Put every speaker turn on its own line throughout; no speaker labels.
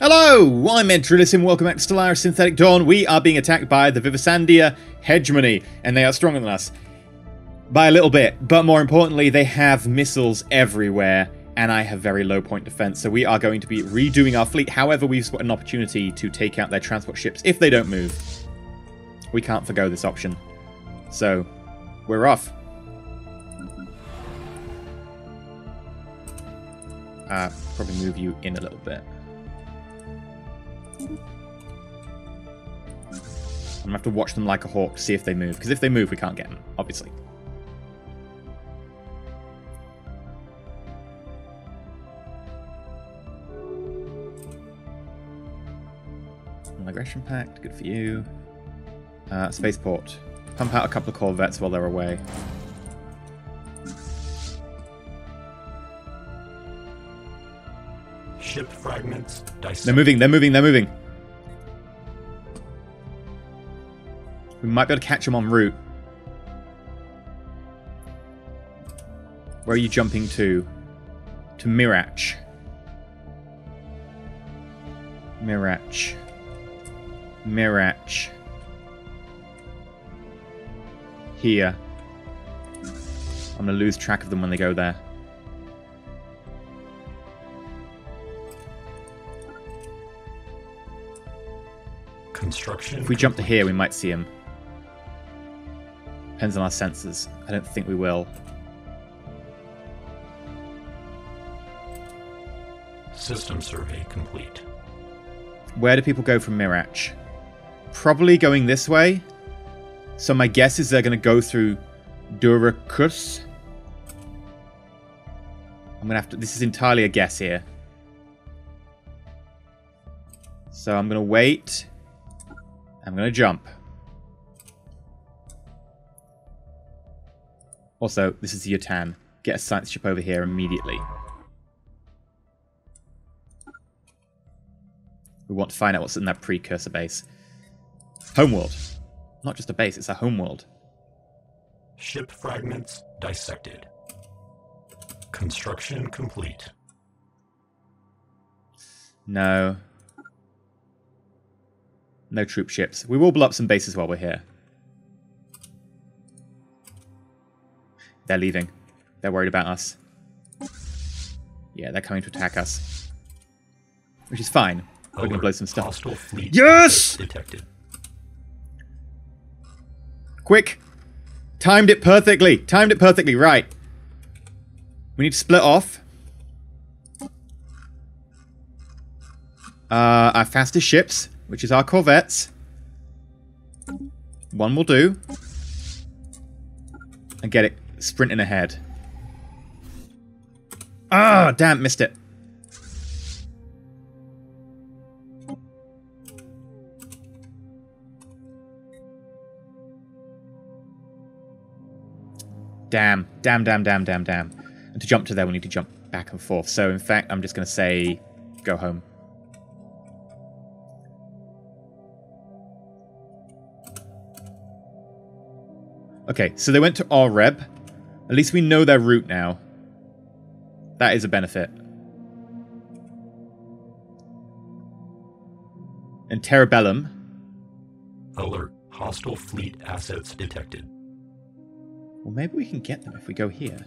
Hello, I'm Ed and welcome back to Stellaris Synthetic Dawn. We are being attacked by the Vivesandia Hegemony, and they are stronger than us. By a little bit, but more importantly, they have missiles everywhere, and I have very low point defense, so we are going to be redoing our fleet. However, we've got an opportunity to take out their transport ships if they don't move. We can't forgo this option. So, we're off. Uh, probably move you in a little bit. I'm gonna have to watch them like a hawk to see if they move, because if they move, we can't get them, obviously. Migration Pact, good for you. Uh, Spaceport. Pump out a couple of corvettes while they're away.
Ship fragments dissect.
They're moving, they're moving, they're moving. We might be able to catch them en route. Where are you jumping to? To Mirach. Mirach. Mirach. Here. I'm gonna lose track of them when they go there.
Construction.
If we jump to here, we might see him. Depends on our senses. I don't think we will.
System survey complete.
Where do people go from Mirach? Probably going this way. So my guess is they're going to go through Durakus. I'm going to have to... This is entirely a guess here. So I'm going to wait. I'm going to jump. Also, this is the Yutan. Get a science ship over here immediately. We want to find out what's in that precursor base. Homeworld. Not just a base, it's a homeworld.
Ship fragments dissected. Construction complete.
No. No troop ships. We will blow up some bases while we're here. They're leaving. They're worried about us. Yeah, they're coming to attack us. Which is fine. We're going to blow some stuff. Yes!
detected.
Quick! Timed it perfectly. Timed it perfectly. Right. We need to split off. Uh, our fastest ships, which is our corvettes. One will do. And get it sprinting ahead. Ah, damn, missed it. Damn, damn, damn, damn, damn, damn. And to jump to there, we need to jump back and forth. So, in fact, I'm just going to say go home. Okay, so they went to Oreb. At least we know their route now. That is a benefit. And Terrabellum.
Alert. Hostile fleet assets detected.
Well, maybe we can get them if we go here.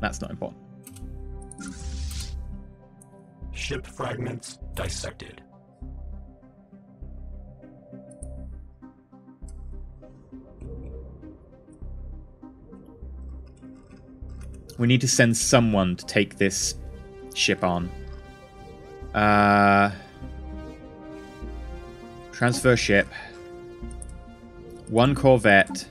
That's not important.
Ship fragments dissected.
We need to send someone to take this ship on. Uh, transfer ship. One corvette.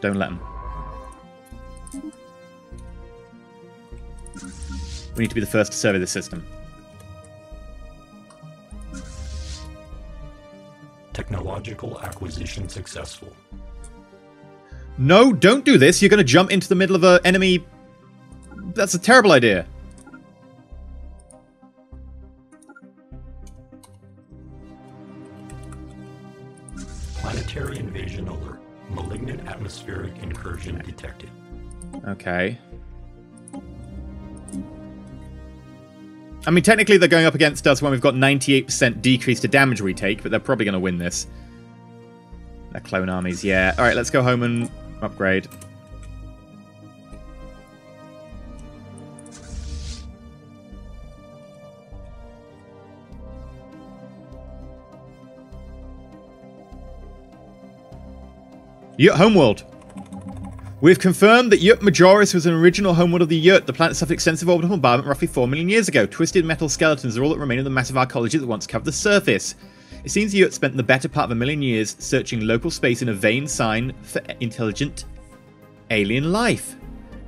Don't let them. We need to be the first to survey the system.
Technological acquisition successful.
No, don't do this. You're going to jump into the middle of an enemy. That's a terrible idea. I mean, technically they're going up against us when we've got 98% decrease to damage we take, but they're probably going to win this. Their clone armies, yeah. Alright, let's go home and upgrade. Yuht Homeworld. We've confirmed that Yuht Majoris was an original homeworld of the Yuht. The planet suffered extensive orbital bombardment roughly 4 million years ago. Twisted metal skeletons are all that remain of the massive arcology that once covered the surface. It seems the Yuht spent the better part of a million years searching local space in a vain sign for intelligent alien life.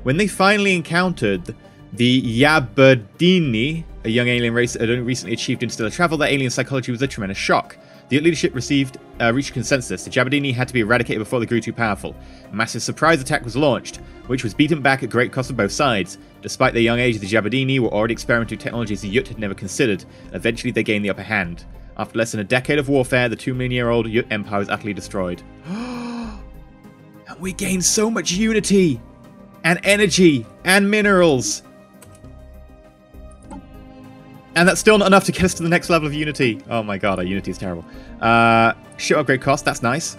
When they finally encountered the Yaberdini, a young alien race that had only recently achieved interstellar travel, their alien psychology was a tremendous shock. The leadership received uh, reached consensus. The Jabadini had to be eradicated before they grew too powerful. A massive surprise attack was launched, which was beaten back at great cost of both sides. Despite their young age, the Jabadini were already experimenting with technologies the Yuht had never considered. Eventually, they gained the upper hand. After less than a decade of warfare, the two million year old Yuht Empire was utterly destroyed. and we gained so much unity, and energy, and minerals. And that's still not enough to get us to the next level of Unity. Oh my god, our Unity is terrible. Uh, ship upgrade cost, that's nice.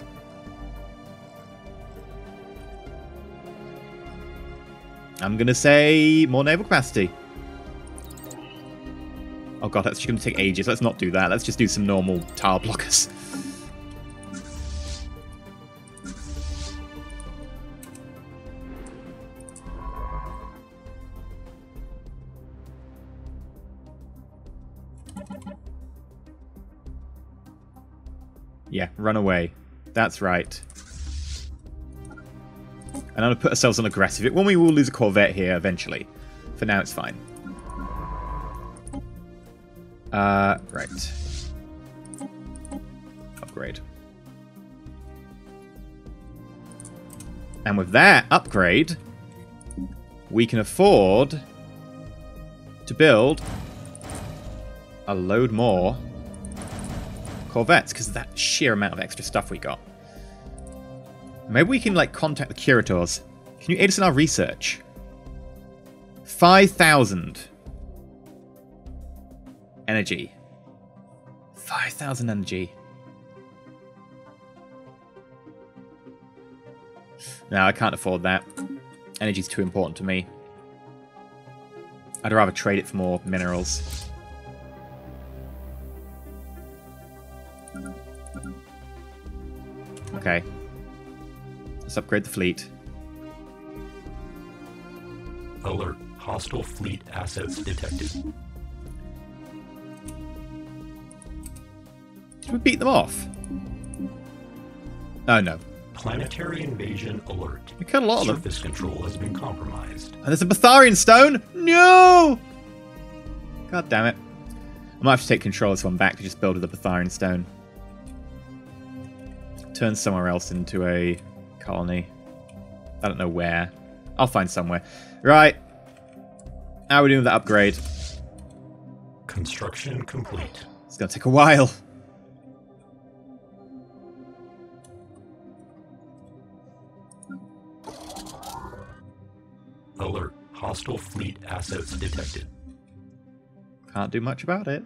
I'm to say more naval capacity. Oh god, that's just to take ages. Let's not do that. Let's just do some normal tile blockers. Yeah, run away. That's right. And I'm going to put ourselves on aggressive. It, when we will lose a Corvette here eventually. For now, it's fine. Uh, right. Upgrade. And with that upgrade, we can afford to build a load more Corvettes because of that sheer amount of extra stuff we got. Maybe we can, like, contact the Curators. Can you aid us in our research? 5,000. Energy. 5,000 energy. No, I can't afford that. Energy's too important to me. I'd rather trade it for more minerals. Okay. Let's upgrade the fleet.
Alert. Hostile fleet assets detected.
Did we beat them off? Oh, no.
Planetary invasion alert.
We killed a lot of them.
Surface control has been compromised.
And there's a Betharian stone! No! God damn it. I might have to take control of this one back to just build with the Betharian stone. Turn somewhere else into a colony. I don't know where. I'll find somewhere. Right. How are we doing with that upgrade?
Construction complete.
It's going to take a while.
Alert. Hostile fleet assets detected.
Can't do much about it.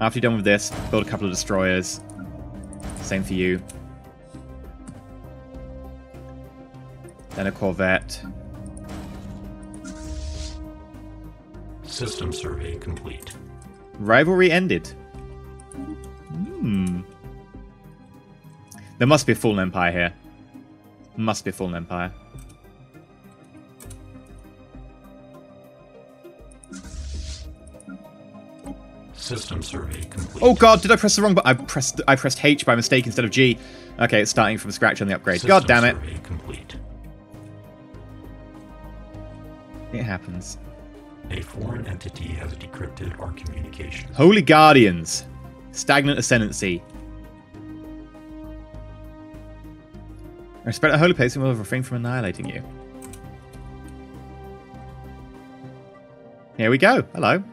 After you're done with this, build a couple of destroyers. Same for you. Then a Corvette.
System survey complete.
Rivalry ended. Hmm. There must be a fallen empire here. Must be a fallen empire.
System survey complete.
Oh god, did I press the wrong button? I pressed I pressed H by mistake instead of G. Okay, it's starting from scratch on the upgrade.
System
god damn it.
Complete.
It happens.
A foreign entity has decrypted our communications.
Holy Guardians. Stagnant Ascendancy. Respect the holy place and will refrain from annihilating you. Here we go. Hello.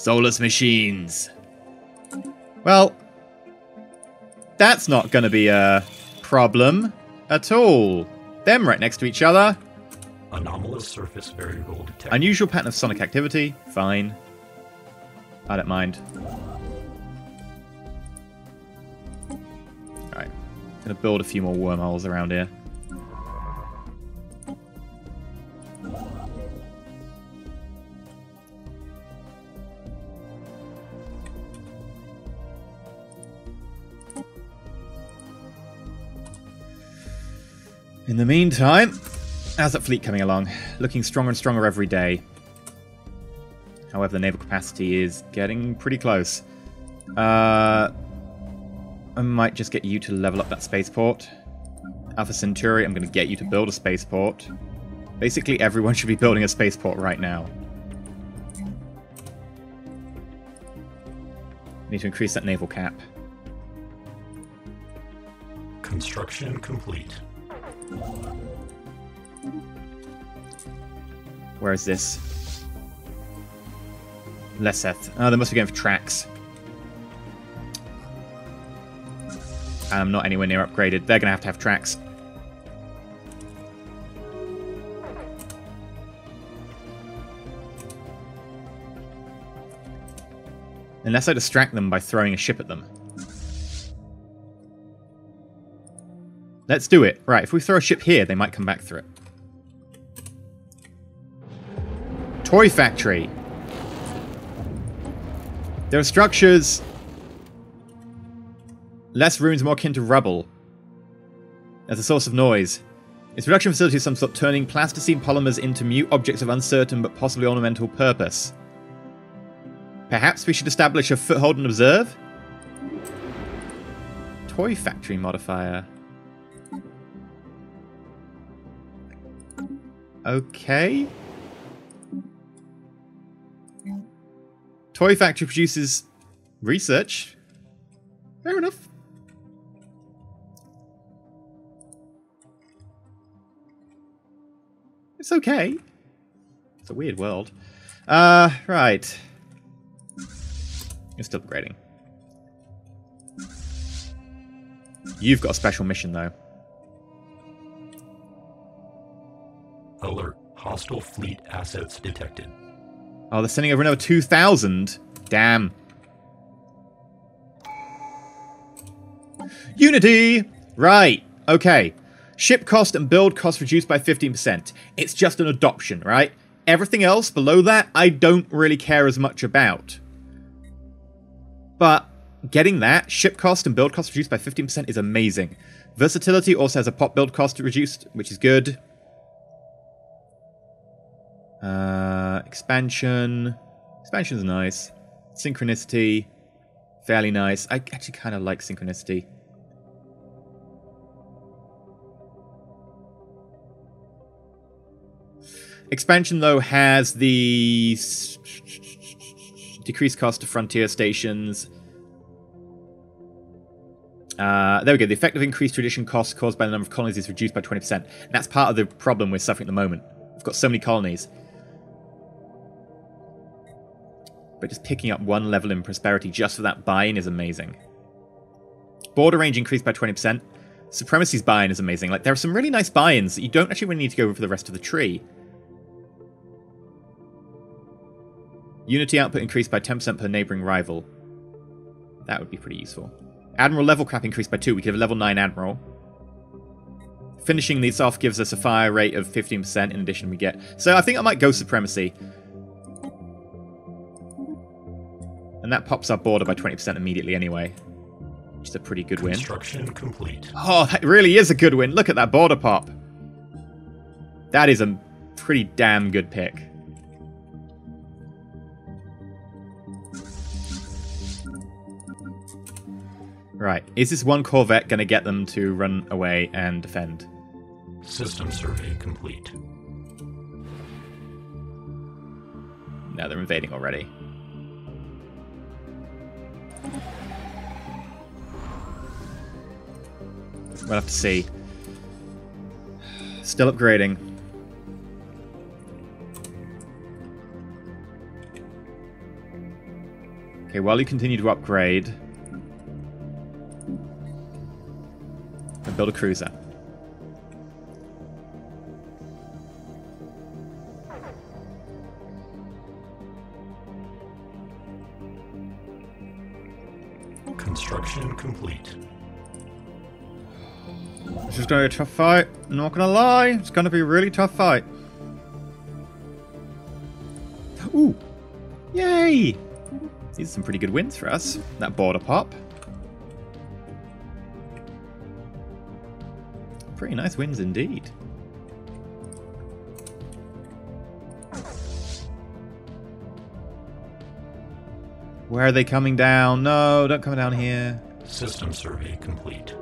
Soulless machines. Well, that's not going to be a problem at all. Them right next to each other.
Anomalous surface variable detected.
Unusual pattern of sonic activity. Fine. I don't mind. Alright. Gonna build a few more wormholes around here. Meantime, how's that fleet coming along? Looking stronger and stronger every day. However, the naval capacity is getting pretty close. Uh, I might just get you to level up that spaceport. Alpha Centauri, I'm going to get you to build a spaceport. Basically, everyone should be building a spaceport right now. Need to increase that naval cap.
Construction complete.
Where is this? Leseth. Oh, they must be going for tracks. I'm not anywhere near upgraded. They're going to have to have tracks. Unless I distract them by throwing a ship at them. Let's do it. Right, if we throw a ship here, they might come back through it. Toy factory. There are structures. Less ruins, more akin to rubble. As a source of noise. Its production facility is some sort, of turning plasticine polymers into mute objects of uncertain but possibly ornamental purpose. Perhaps we should establish a foothold and observe? Toy factory modifier. Okay. Toy Factory produces research. Fair enough. It's okay. It's a weird world. Uh, right. You're still upgrading. You've got a special mission, though.
Alert. Hostile fleet assets detected.
Oh, they're sending over another 2,000? Damn. Unity! Right. Okay. Ship cost and build cost reduced by 15%. It's just an adoption, right? Everything else below that, I don't really care as much about. But getting that, ship cost and build cost reduced by 15% is amazing. Versatility also has a pop build cost reduced, which is good. Uh, expansion. Expansion's nice. Synchronicity. Fairly nice. I actually kind of like synchronicity. Expansion, though, has the decreased cost of frontier stations. Uh, there we go. The effect of increased tradition costs caused by the number of colonies is reduced by 20%. And that's part of the problem we're suffering at the moment. We've got so many colonies. But just picking up one level in prosperity just for that buy-in is amazing. Border range increased by 20%. Supremacy's buy-in is amazing. Like, there are some really nice buy-ins that you don't actually really need to go over for the rest of the tree. Unity output increased by 10% per neighboring rival. That would be pretty useful. Admiral level cap increased by 2. We could have a level 9 Admiral. Finishing these off gives us a fire rate of 15% in addition we get. So I think I might go Supremacy. And that pops our border by 20% immediately anyway. Which is a pretty good win.
Construction complete.
Oh, that really is a good win. Look at that border pop. That is a pretty damn good pick. Right. Is this one Corvette going to get them to run away and defend?
System survey complete.
No, they're invading already. We'll have to see. Still upgrading. Okay, while you continue to upgrade, and build a cruiser.
Complete.
This is going to be a tough fight. Not going to lie. It's going to be a really tough fight. Ooh. Yay! These are some pretty good wins for us. That border pop. Pretty nice wins indeed. Where are they coming down? No, don't come down here.
System survey complete.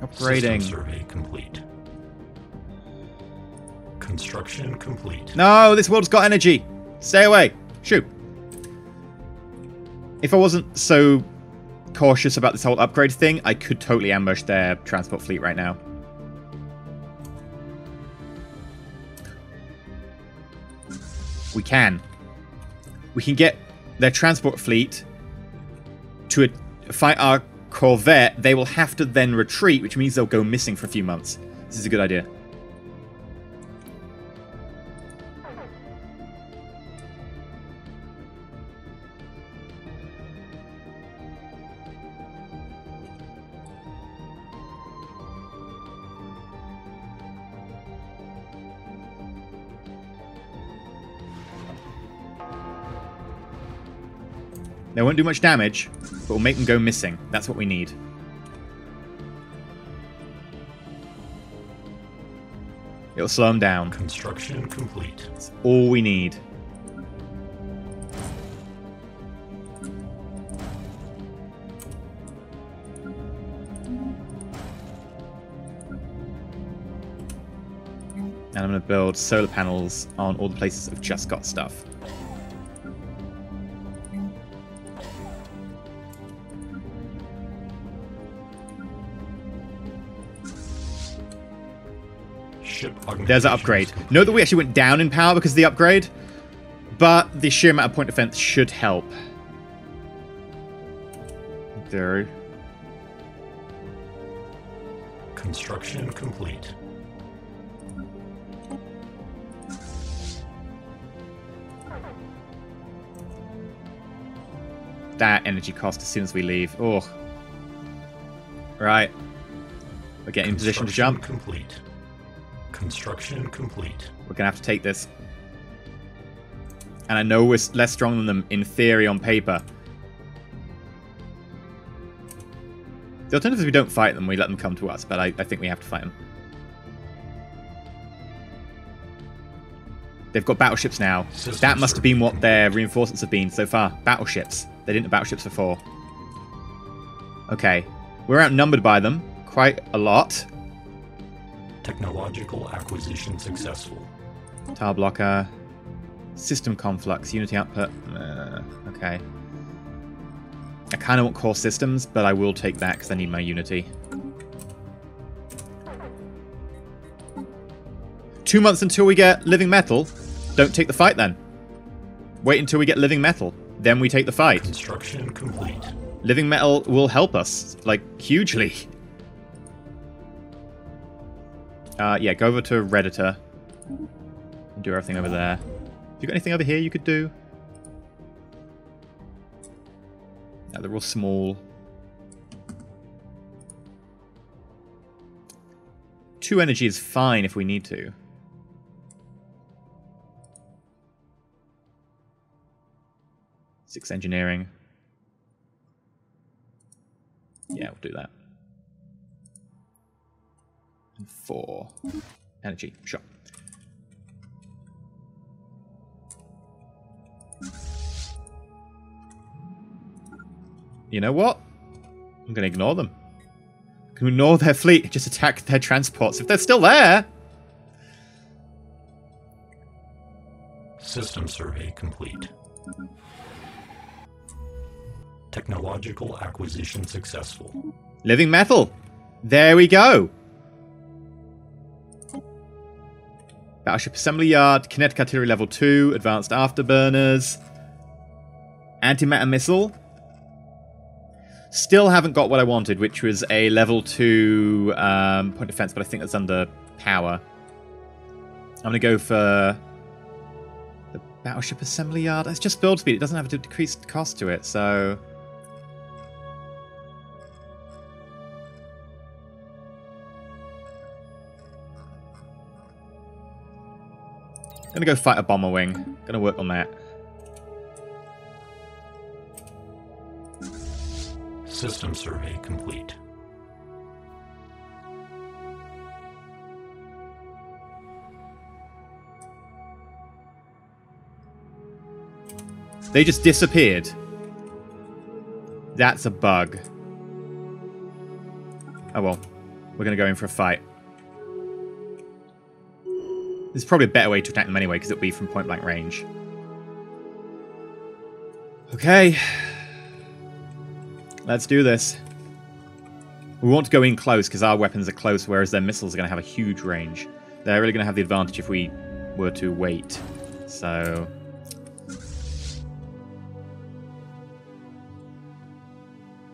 Upgrading.
System survey complete. Construction complete.
No, this world's got energy. Stay away. Shoot. If I wasn't so cautious about this whole upgrade thing, I could totally ambush their transport fleet right now. We can. We can get their transport fleet to a, fight our corvette. They will have to then retreat, which means they'll go missing for a few months. This is a good idea. Won't do much damage, but we'll make them go missing. That's what we need. It'll slow them down.
Construction complete.
That's all we need. And I'm going to build solar panels on all the places I've just got stuff. There's an upgrade. Note that we actually went down in power because of the upgrade, but the sheer amount of point defense should help. There.
Construction complete.
That energy cost as soon as we leave. Oh. Right. We're getting in position to jump.
Complete. Construction complete.
We're gonna have to take this. And I know we're less strong than them in theory on paper. The alternative is we don't fight them, we let them come to us, but I, I think we have to fight them. They've got battleships now.
Systems
that must have been what their reinforcements have been so far. Battleships. They didn't have battleships before. Okay. We're outnumbered by them quite a lot.
Technological acquisition successful.
Tile blocker. System conflux. Unity output. Uh, okay. I kind of want core systems, but I will take that because I need my Unity. Two months until we get living metal. Don't take the fight then. Wait until we get living metal. Then we take the fight.
Construction complete.
Living metal will help us, like, hugely. Uh, yeah, go over to Redditor. And do everything over there. You got anything over here you could do? No, they're all small. Two energy is fine if we need to. Six engineering. Yeah, we'll do that. Four energy. Sure. You know what? I'm going to ignore them. Ignore their fleet just attack their transports if they're still there.
System survey complete. Technological acquisition successful.
Living metal. There we go. Battleship assembly yard, kinetic artillery level 2, advanced afterburners. Antimatter missile. Still haven't got what I wanted, which was a level 2 um, point defense, but I think that's under power. I'm going to go for the Battleship Assembly Yard. It's just build speed. It doesn't have a decreased cost to it, so... Gonna go fight a bomber wing. Gonna work on that.
System survey complete.
They just disappeared. That's a bug. Oh well. We're gonna go in for a fight. There's probably a better way to attack them anyway, because it'll be from point blank range. Okay. Let's do this. We want to go in close because our weapons are close, whereas their missiles are going to have a huge range. They're really going to have the advantage if we were to wait. So...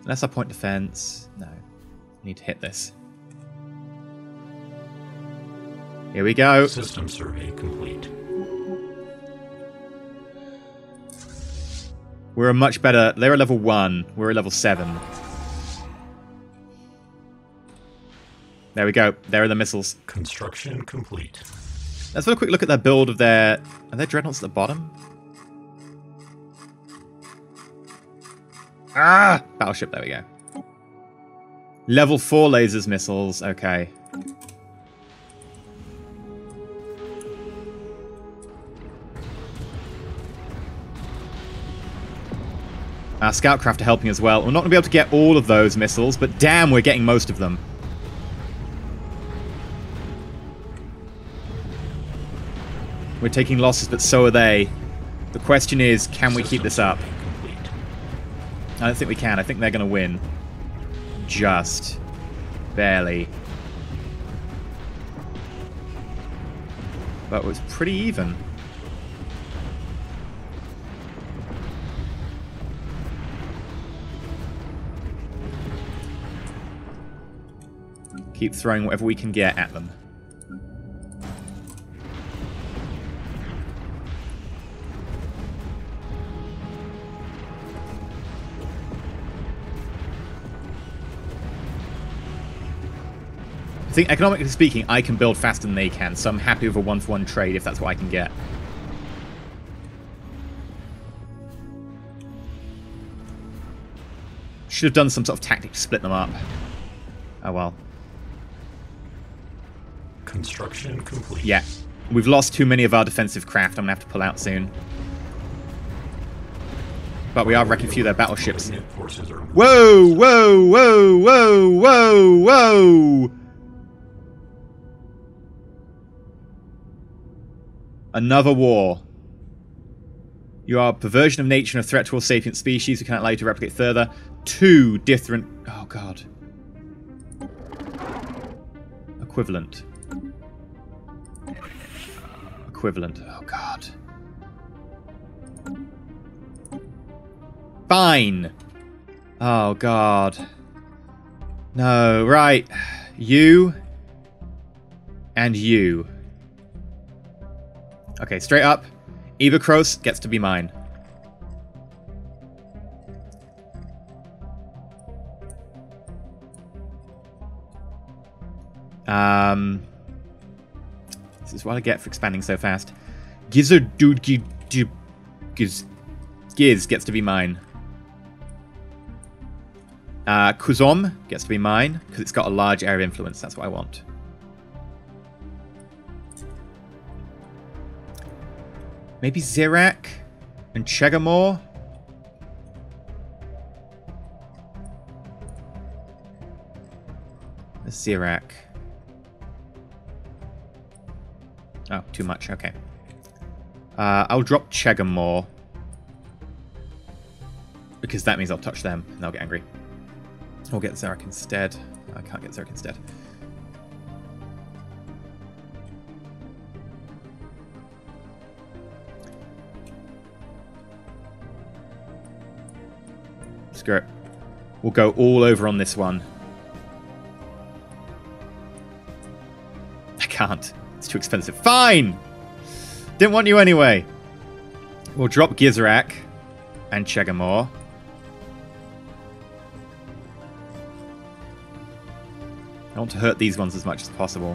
That's our point defense. No. Need to hit this. Here we go.
System survey complete.
We're a much better... They're a level 1. We're a level 7. There we go. There are the missiles.
Construction complete.
Let's have a quick look at their build of their... Are there dreadnoughts at the bottom? Ah! Battleship, there we go. Level 4 lasers missiles. Okay. Our scout craft are helping as well. We're not going to be able to get all of those missiles, but damn, we're getting most of them. We're taking losses, but so are they. The question is, can we keep this up? I don't think we can. I think they're going to win. Just. Barely. But it was pretty even. Keep throwing whatever we can get at them. I think, economically speaking, I can build faster than they can, so I'm happy with a one-for-one trade if that's what I can get. Should have done some sort of tactic to split them up. Oh well.
Construction complete.
Yeah. We've lost too many of our defensive craft. I'm going to have to pull out soon. But we are wrecking a few of their battleships. Whoa, whoa, whoa, whoa, whoa, whoa! Another war. You are a perversion of nature and a threat to all sapient species. We cannot allow you to replicate further. Two different... Oh, God. Equivalent. Equivalent. Oh, God. Fine. Oh, God. No, right. You. And you. Okay, straight up. Ebakros gets to be mine. Um, this is what I get for expanding so fast. Gizzard dude Giz Giz gets to be mine. Uh, Kuzom gets to be mine because it's got a large area of influence. That's what I want. Maybe Zirak and Chegamore. Zirak. Oh, too much. Okay. Uh, I'll drop Chegamore. Because that means I'll touch them and they'll get angry. I'll get Zarek instead. I can't get Zarek instead. Screw it. We'll go all over on this one. I can't. It's too expensive. Fine! Didn't want you anyway. We'll drop Gizrak and Chegamore. I want to hurt these ones as much as possible.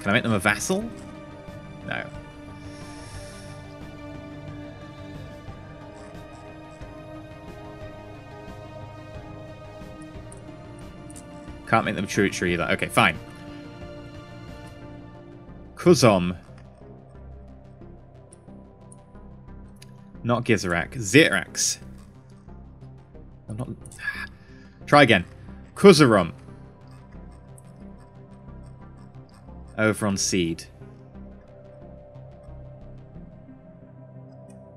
Can I make them a vassal? No. Can't make them tributary either. Okay, fine. Kuzom. Not Gizrak. Zirax. I'm not... Try again. Kuzarum. Over on Seed.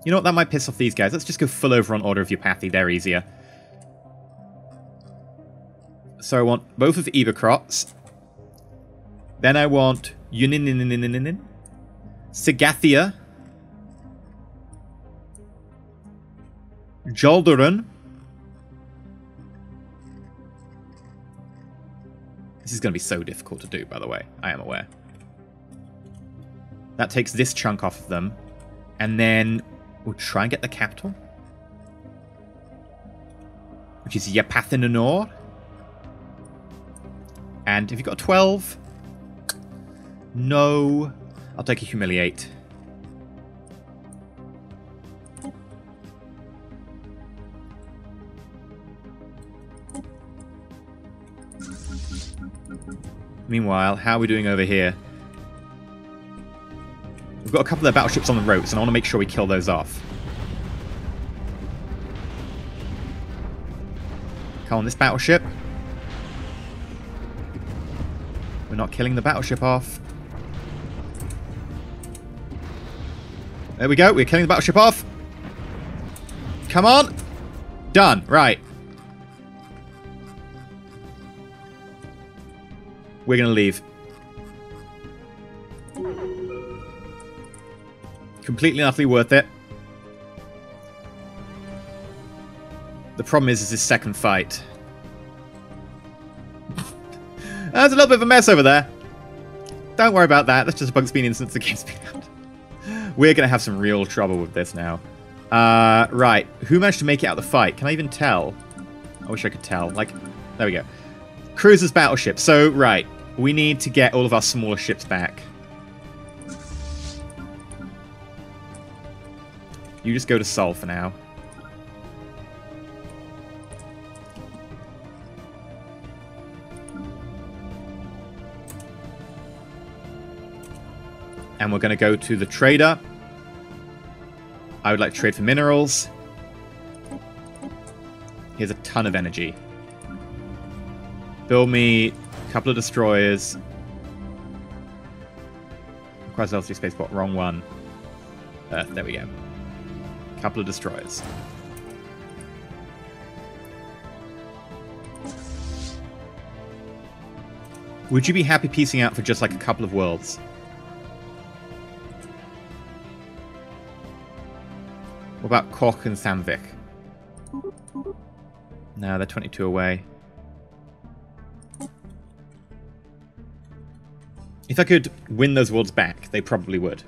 You know what? That might piss off these guys. Let's just go full over on Order of Upathy. They're easier. So I want both of Ebocrots. Then I want Unininin, Sagathia, Joldoran. This is going to be so difficult to do, by the way. I am aware. That takes this chunk off of them. And then we'll try and get the capital. Which is Yapathinanor. And have you got a 12? No. I'll take a humiliate. Meanwhile, how are we doing over here? We've got a couple of battleships on the ropes, and I want to make sure we kill those off. Come on, this battleship. Not killing the battleship off. There we go. We're killing the battleship off. Come on. Done. Right. We're going to leave. Completely and utterly worth it. The problem is, is this second fight. There's a little bit of a mess over there. Don't worry about that. That's just a bug speed instance. The game's been out. We're going to have some real trouble with this now. Uh, right. Who managed to make it out of the fight? Can I even tell? I wish I could tell. Like, there we go. Cruisers battleship. So, right. We need to get all of our smaller ships back. You just go to Sol for now. And we're going to go to the trader. I would like to trade for minerals. Here's a ton of energy. Build me a couple of destroyers. Requires L3 spaceport. Wrong one. Earth, there we go. Couple of destroyers. Would you be happy piecing out for just like a couple of worlds? What about Cork and Samvik? No, they're 22 away. If I could win those worlds back, they probably would.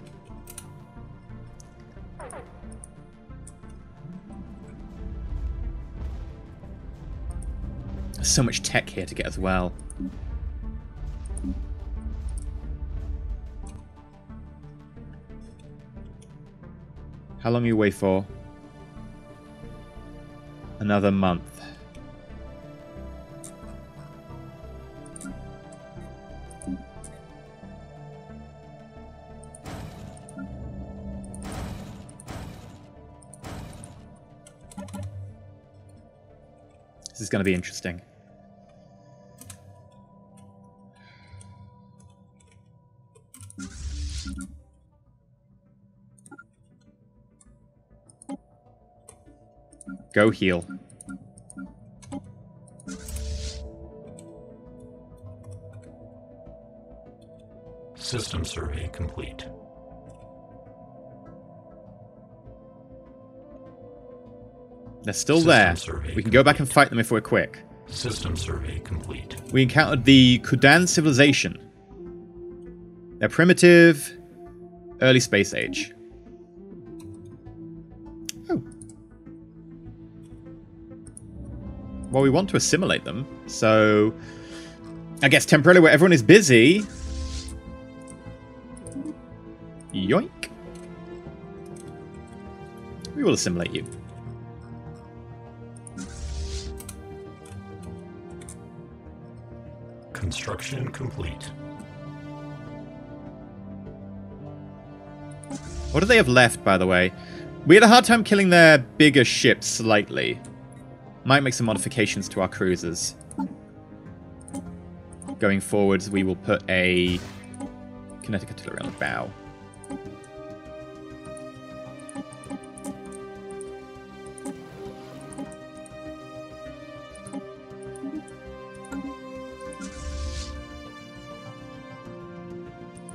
There's so much tech here to get as well. How long you away for? Another month. This is going to be interesting. Go heal.
System survey complete.
They're still
System
there. We can go back and fight them if we're quick.
System survey complete.
We encountered the Kudan civilization. They're primitive, early space age. Well, we want to assimilate them, so I guess temporarily where everyone is busy. Yoink. We will assimilate you.
Construction complete.
What do they have left, by the way? We had a hard time killing their bigger ships slightly. Might make some modifications to our cruisers. Going forwards, we will put a kinetic artillery on the bow.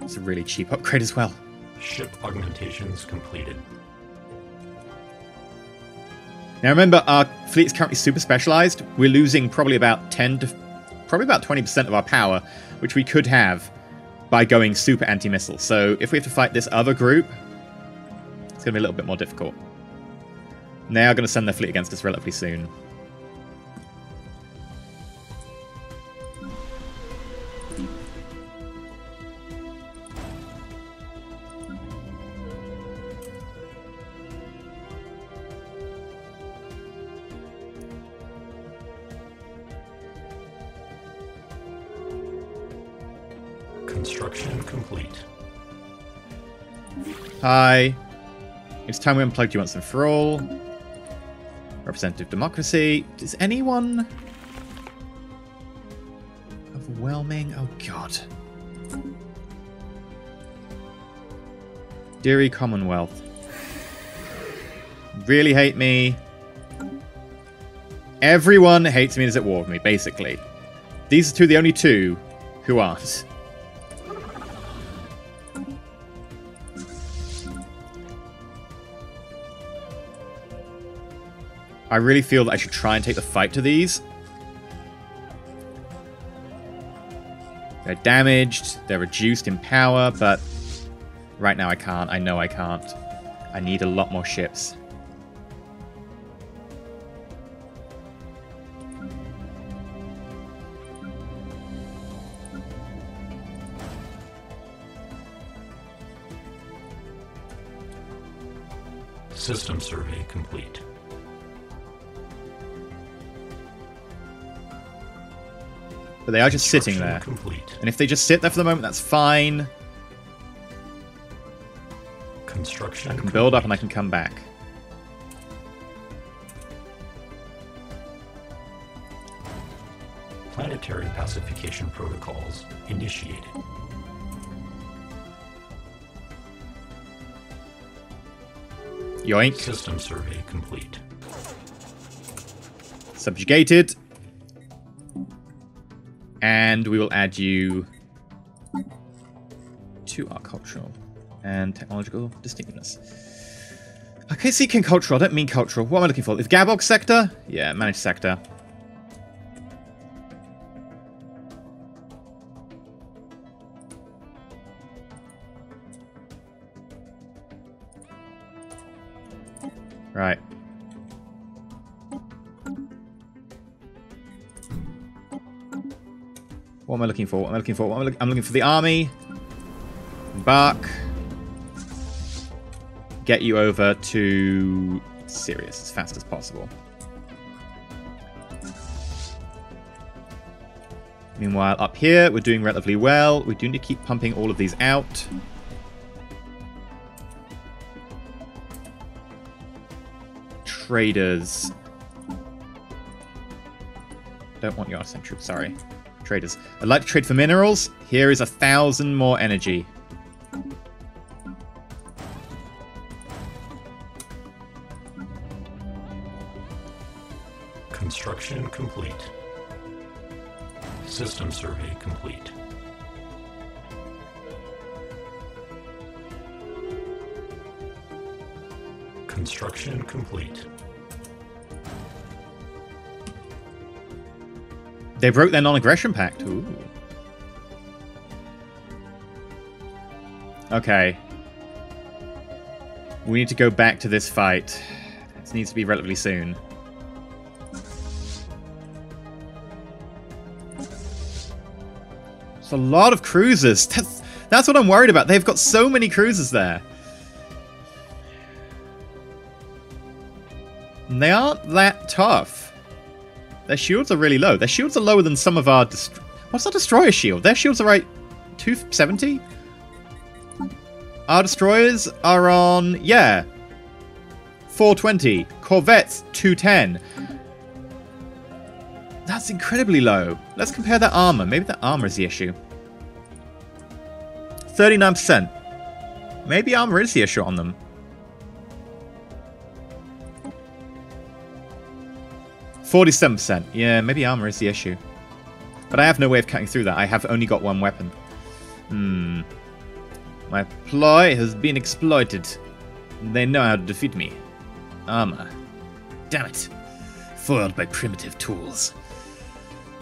It's a really cheap upgrade as well.
Ship augmentations completed.
Now remember, our fleet is currently super specialized. We're losing probably about 10 to probably about 20% of our power, which we could have by going super anti-missile. So if we have to fight this other group, it's going to be a little bit more difficult. They are going to send their fleet against us relatively soon. Hi. It's time we unplugged you once and for all. Representative democracy. Does anyone... Overwhelming? Oh, God. Deary Commonwealth. Really hate me. Everyone hates me and is at war with me, basically. These are two the only two who aren't. I really feel that I should try and take the fight to these. They're damaged, they're reduced in power, but right now I can't. I know I can't. I need a lot more ships.
System survey complete.
But they are just sitting there.
Complete.
And if they just sit there for the moment, that's fine.
Construction
I can build up and I can come back.
Planetary pacification protocols initiated.
Yoink.
System survey complete.
Subjugated. And we will add you to our cultural and technological distinctiveness. Okay, seeking cultural. I don't mean cultural. What am I looking for? Is Gabog sector? Yeah, managed sector. Looking for? What am I looking for? Look- I'm looking for the army. Embark. Get you over to Sirius as fast as possible. Meanwhile, up here, we're doing relatively well. We do need to keep pumping all of these out. Traders. Don't want your troops, sorry. Traders. I'd like to trade for minerals. Here is a thousand more energy.
Construction complete. System survey complete. Construction complete.
They broke their non-aggression pact. Ooh. Okay. We need to go back to this fight. This needs to be relatively soon. It's a lot of cruisers. That's, that's what I'm worried about. They've got so many cruisers there. And they aren't that tough. Their shields are really low. Their shields are lower than some of our... What's our destroyer shield? Their shields are right... 270? Our destroyers are on... Yeah. 420. Corvettes, 210. That's incredibly low. Let's compare their armor. Maybe their armor is the issue. 39%. Maybe armor is the issue on them. 47%. Yeah, maybe armor is the issue. But I have no way of cutting through that. I have only got one weapon. Hmm. My ploy has been exploited. They know how to defeat me. Armor. Damn it. Foiled by primitive tools.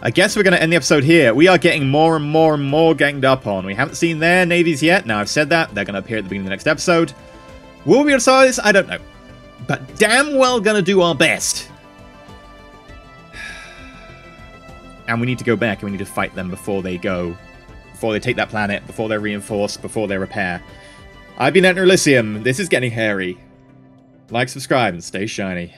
I guess we're going to end the episode here. We are getting more and more and more ganged up on. We haven't seen their navies yet. Now I've said that. They're going to appear at the beginning of the next episode. Will we solve this? I don't know. But damn well going to do our best. And we need to go back and we need to fight them before they go. Before they take that planet, before they're reinforced, before they repair. I've been Enter Elysium. This is getting hairy. Like, subscribe, and stay shiny.